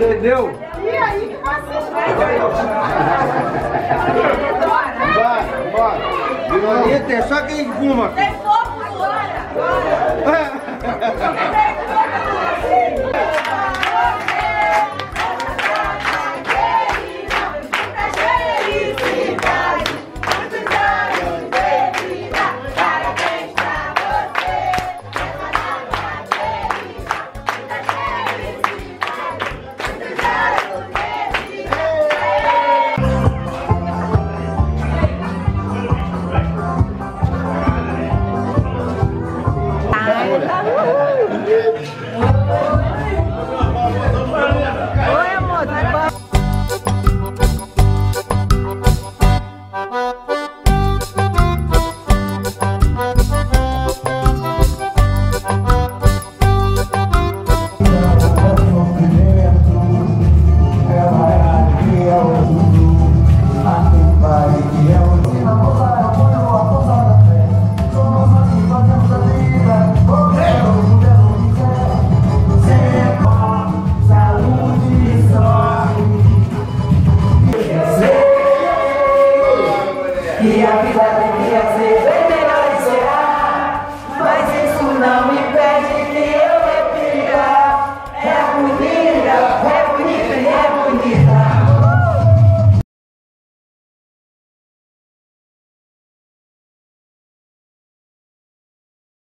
Entendeu? E aí que você Vai, vai. Violeta é só quem fuma. Tem y a